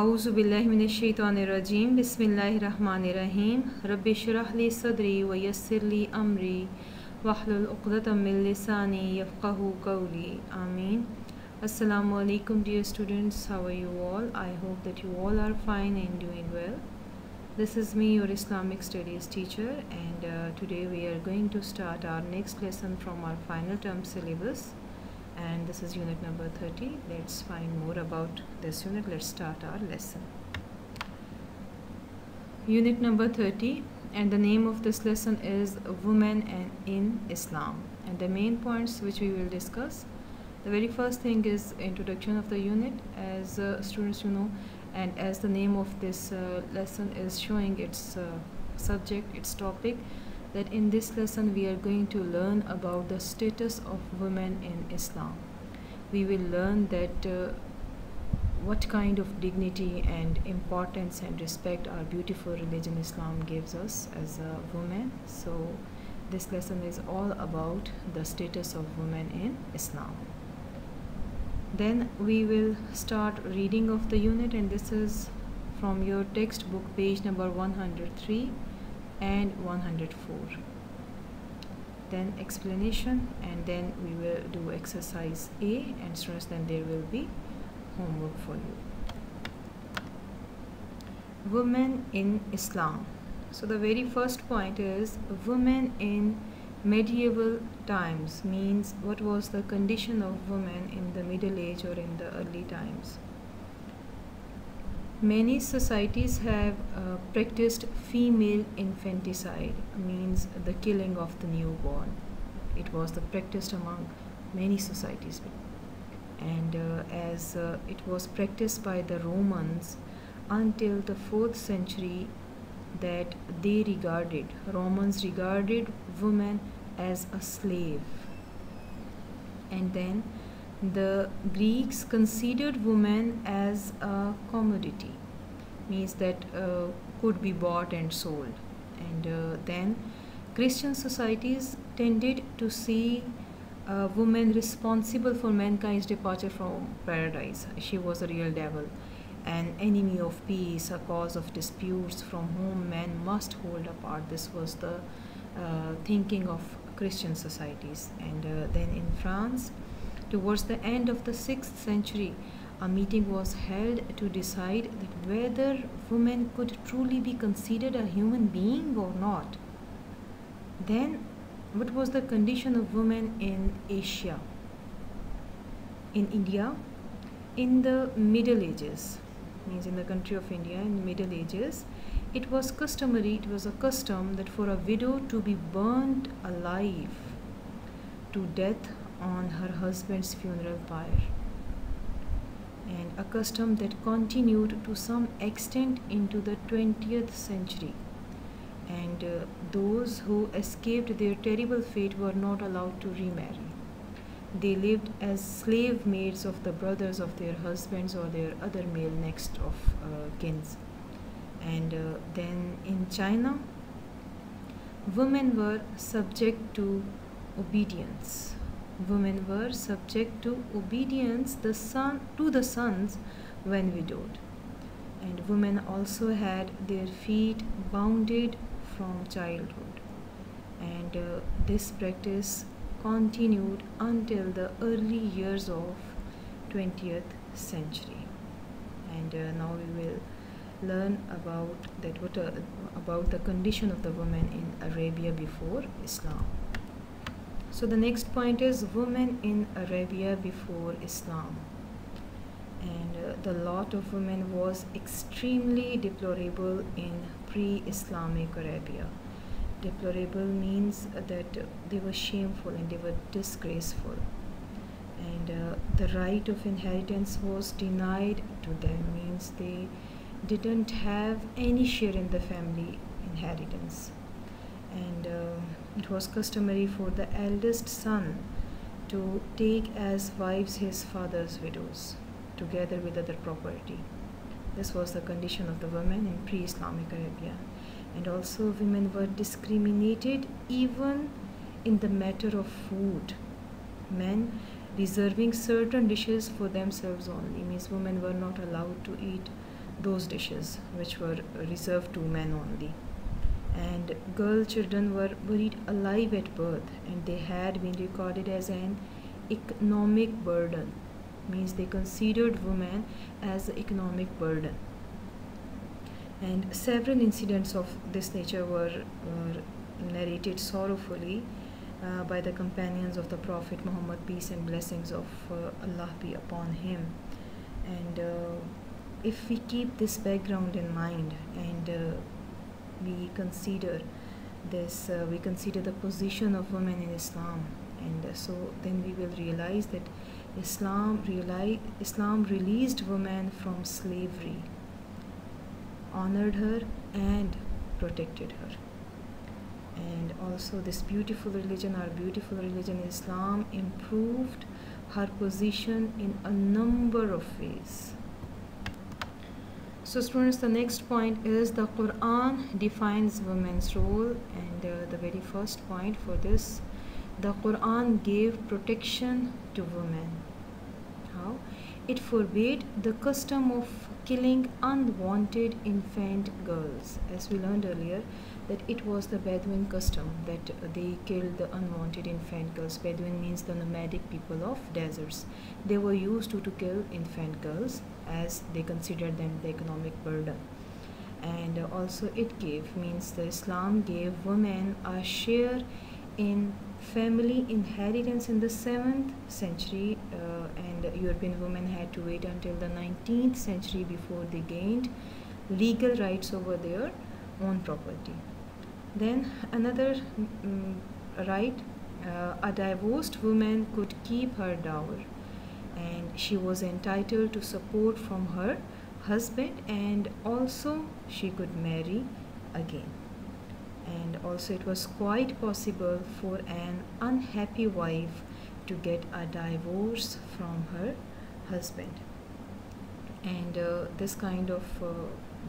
आउज़ुबिल्लिमिनशैतानिर्रजीम बिस्मिल्लाहिर्रहमानिर्रहीम रब्बिशरह ली सदरी व यस्सिर ली अमरी वहलुल उक़दतम मिन लिसानी यफ़क़हू क़ौली आमीन Assalamu alaikum dear students how are you all I hope that you all are fine and doing well This is me your Islamic studies teacher and uh, today we are going to start our next lesson from our final term syllabus and this is unit number 30 let's find more about this unit. Let's start our lesson. Unit number 30 and the name of this lesson is women and in islam. And the main points which we will discuss the very first thing is introduction of the unit. As uh, students you know and as the name of this uh, lesson is showing its uh, subject its topic that in this lesson we are going to learn about the status of women in Islam. We will learn that uh, what kind of dignity and importance and respect our beautiful religion Islam gives us as a woman. So this lesson is all about the status of women in Islam. Then we will start reading of the unit and this is from your textbook page number 103 and 104 then explanation and then we will do exercise A and students then there will be homework for you. Women in Islam. So the very first point is women in medieval times means what was the condition of women in the middle age or in the early times Many societies have uh, practiced female infanticide, means the killing of the newborn. It was the practiced among many societies. And uh, as uh, it was practiced by the Romans until the 4th century, that they regarded, Romans regarded women as a slave. And then the Greeks considered women as a commodity, means that uh, could be bought and sold. And uh, then Christian societies tended to see a woman responsible for mankind's departure from paradise. She was a real devil, an enemy of peace, a cause of disputes from whom men must hold apart. This was the uh, thinking of Christian societies. And uh, then in France, Towards the end of the 6th century, a meeting was held to decide that whether women could truly be considered a human being or not. Then, what was the condition of women in Asia? In India, in the Middle Ages, means in the country of India, in the Middle Ages, it was customary, it was a custom that for a widow to be burnt alive to death on her husband's funeral pyre, and a custom that continued to some extent into the 20th century. And uh, those who escaped their terrible fate were not allowed to remarry. They lived as slave maids of the brothers of their husbands or their other male next of uh, kins. And uh, then in China, women were subject to obedience women were subject to obedience the son, to the sons when widowed. And women also had their feet bounded from childhood. And uh, this practice continued until the early years of 20th century. And uh, now we will learn about that what uh, about the condition of the women in Arabia before Islam. So the next point is women in Arabia before Islam. And uh, the lot of women was extremely deplorable in pre-Islamic Arabia. Deplorable means that they were shameful and they were disgraceful. And uh, the right of inheritance was denied to them means they didn't have any share in the family inheritance. And uh, it was customary for the eldest son to take as wives his father's widows, together with other property. This was the condition of the women in pre Islamic Arabia. And also, women were discriminated even in the matter of food. Men reserving certain dishes for themselves only means women were not allowed to eat those dishes which were reserved to men only and girl children were buried alive at birth and they had been recorded as an economic burden means they considered women as an economic burden. And several incidents of this nature were, were narrated sorrowfully uh, by the companions of the prophet muhammad peace and blessings of uh, allah be upon him. And uh, if we keep this background in mind and uh, we consider this uh, we consider the position of women in islam. And uh, so then we will realize that islam reali- islam released women from slavery honored her and protected her. And also this beautiful religion our beautiful religion islam improved her position in a number of ways so students, the next point is the Quran defines women's role and uh, the very first point for this, the Quran gave protection to women. How? It forbade the custom of killing unwanted infant girls. As we learned earlier, that it was the Bedouin custom that they killed the unwanted infant girls. Bedouin means the nomadic people of deserts. They were used to, to kill infant girls as they considered them the economic burden. And also it gave means the Islam gave women a share in family inheritance in the 7th century uh, and European women had to wait until the 19th century before they gained legal rights over their own property. Then another um, right, uh, a divorced woman could keep her dower and she was entitled to support from her husband and also she could marry again. And also it was quite possible for an unhappy wife to get a divorce from her husband. And uh, this kind of uh,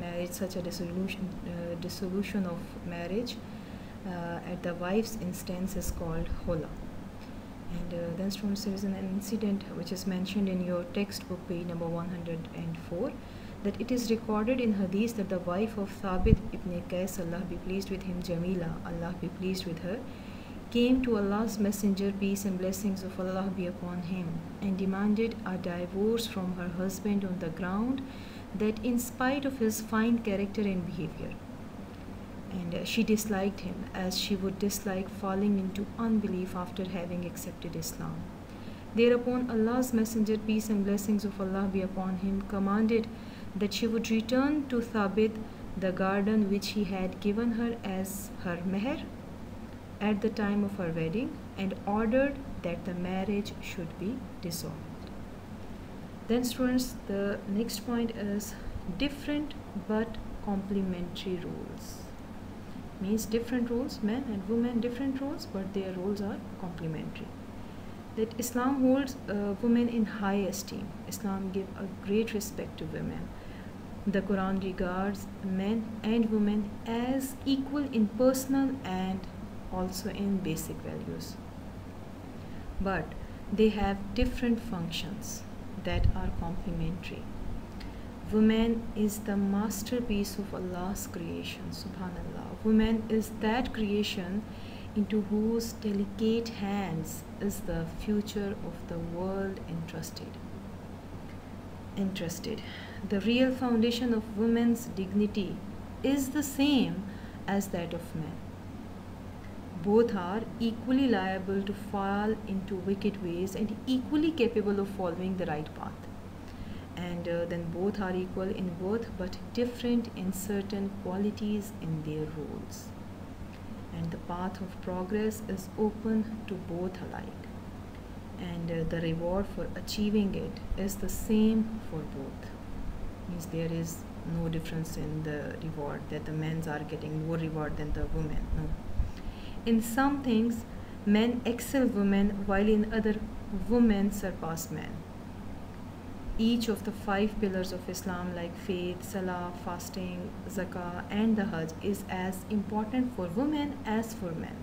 marriage, such a dissolution, uh, dissolution of marriage uh, at the wife's instance is called khula. And uh, then students there is an incident which is mentioned in your textbook page number 104 that it is recorded in hadith that the wife of Thabit ibn Qais Allah be pleased with him Jamila Allah be pleased with her came to Allah's messenger peace and blessings of Allah be upon him and demanded a divorce from her husband on the ground that in spite of his fine character and behavior and uh, she disliked him as she would dislike falling into unbelief after having accepted Islam. Thereupon Allah's Messenger, peace and blessings of Allah be upon him, commanded that she would return to Thabit, the garden which he had given her as her meher at the time of her wedding, and ordered that the marriage should be dissolved. Then, students, the next point is different but complementary roles means different roles men and women different roles but their roles are complementary. That islam holds uh, women in high esteem. Islam gives a great respect to women. The quran regards men and women as equal in personal and also in basic values. But they have different functions that are complementary woman is the masterpiece of Allah's creation, subhanallah. Woman is that creation into whose delicate hands is the future of the world entrusted. Entrusted. The real foundation of woman's dignity is the same as that of men. Both are equally liable to fall into wicked ways and equally capable of following the right path. And uh, then both are equal in worth but different in certain qualities in their roles. And the path of progress is open to both alike. And uh, the reward for achieving it is the same for both. Means there is no difference in the reward that the men's are getting more reward than the women. No in some things men excel women while in other women surpass men each of the five pillars of Islam, like faith, salah, fasting, zakah, and the hajj, is as important for women as for men.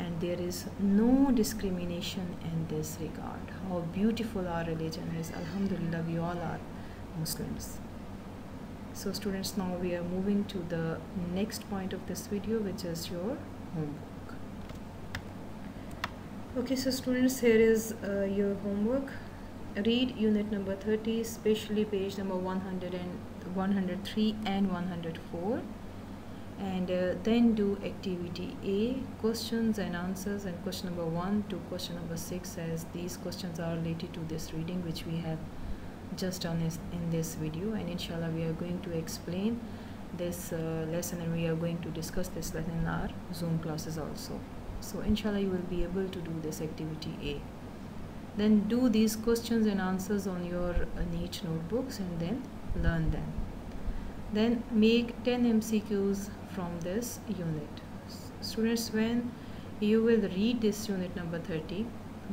And there is no discrimination in this regard. How beautiful our religion is. Alhamdulillah, we all are Muslims. so students now we are moving to the next point of this video which is your homework okay so students here is uh, your homework. Read unit number 30 especially page number 100 and 103 and 104 and uh, then do activity A questions and answers and question number 1 to question number 6 as these questions are related to this reading which we have just done in this video. And inshallah we are going to explain this uh, lesson and we are going to discuss this lesson in our zoom classes also. So inshallah you will be able to do this activity A. Then do these questions and answers on your niche notebooks and then learn them. Then make 10 MCQs from this unit. Students when you will read this unit number 30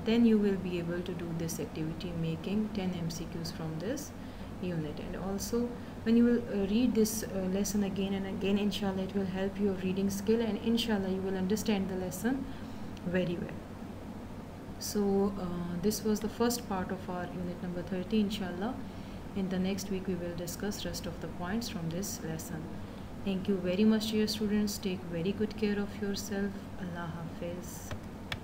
then you will be able to do this activity making 10 MCQs from this unit. And also when you will uh, read this uh, lesson again and again inshallah it will help your reading skill and inshallah you will understand the lesson very well. So uh, this was the first part of our unit number 30 inshallah. In the next week we will discuss rest of the points from this lesson. Thank you very much dear students. Take very good care of yourself. Allah hafiz